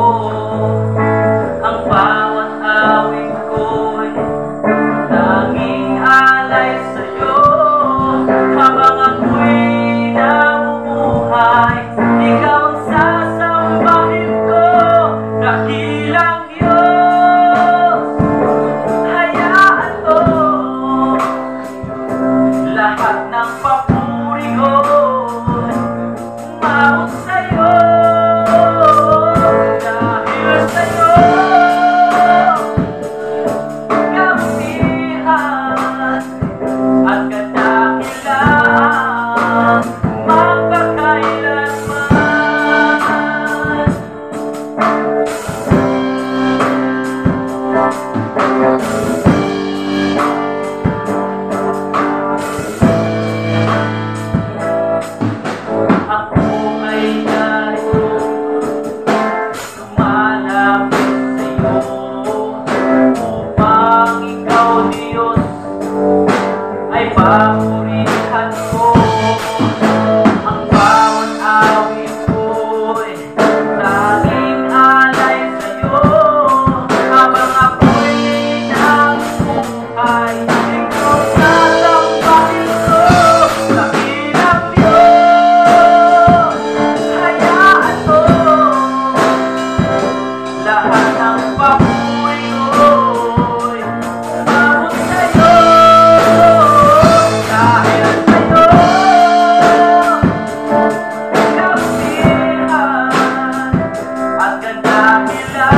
Oh. Wow. I'm in love.